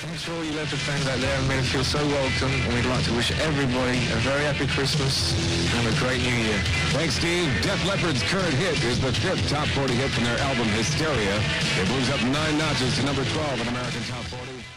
Thanks for all you Leppard fans out there and made us feel so welcome. And we'd like to wish everybody a very happy Christmas and a great New Year. Thanks, Steve. Def Leppard's current hit is the fifth top 40 hit from their album Hysteria. It moves up nine notches to number 12 in American Top 40.